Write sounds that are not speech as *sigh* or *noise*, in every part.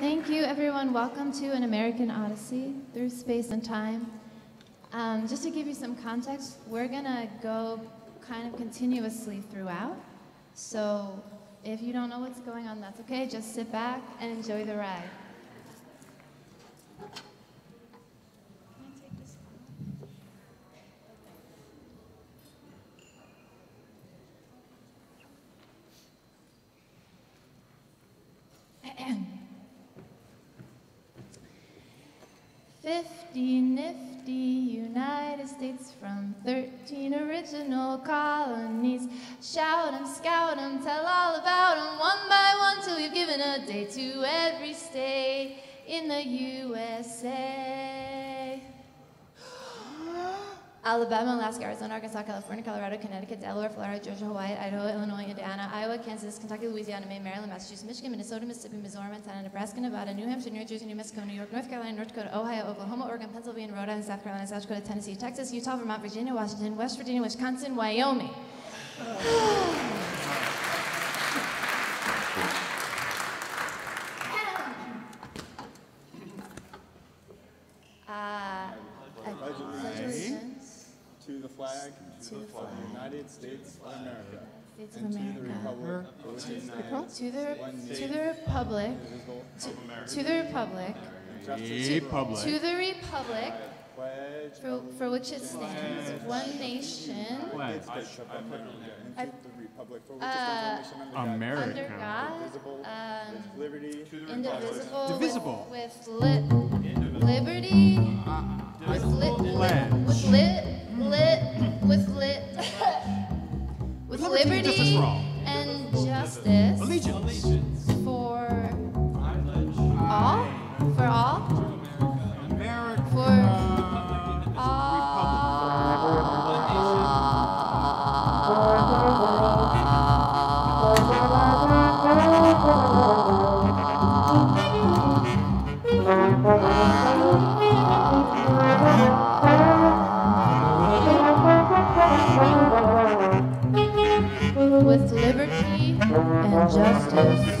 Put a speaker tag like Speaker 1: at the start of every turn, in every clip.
Speaker 1: Thank you, everyone. Welcome to An American Odyssey through space and time. Um, just to give you some context, we're going to go kind of continuously throughout. So if you don't know what's going on, that's okay. Just sit back and enjoy the ride. Fifty nifty United States from thirteen original colonies. Shout 'em, scout 'em, tell all about 'em one by one till we've given a day to every state in the USA. Alabama, Alaska, Arizona, Arkansas, California, Colorado, Connecticut, Delaware, Florida, Georgia, Hawaii, Idaho, Illinois, Indiana, Iowa, Kansas, Kentucky, Louisiana, Maine, Maryland, Massachusetts, Michigan, Minnesota, Mississippi, Missouri, Montana, Nebraska, Nevada, New Hampshire, New Jersey, New Mexico, New York, North Carolina, North Dakota, Ohio, Oklahoma, Oregon, Pennsylvania, Rhode Island, South Carolina, South Dakota, Tennessee, Texas, Utah, Vermont, Virginia, Washington, West Virginia, Wisconsin, Wyoming. *sighs* *sighs* Uh, I pledge allegiance
Speaker 2: To the flag
Speaker 1: to the flag
Speaker 2: of the United States of America. And to the
Speaker 1: America.
Speaker 2: republic. For which it stands,
Speaker 1: To the, to the republic, to, to the republic,
Speaker 2: justice
Speaker 1: to the republic. For, for which it stands, one nation,
Speaker 2: to the
Speaker 1: I-
Speaker 2: republic for which
Speaker 1: uh,
Speaker 2: it stands, one nation under God,
Speaker 1: under God, um,
Speaker 2: with liberty,
Speaker 1: indivisible,
Speaker 3: Divisible.
Speaker 1: with, with li- liberty, with lit,
Speaker 3: Allegiance.
Speaker 1: for all, for all,
Speaker 3: America.
Speaker 1: for with liberty and justice.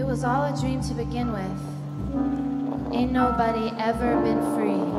Speaker 1: It was all a dream to begin with. Ain't nobody ever been free.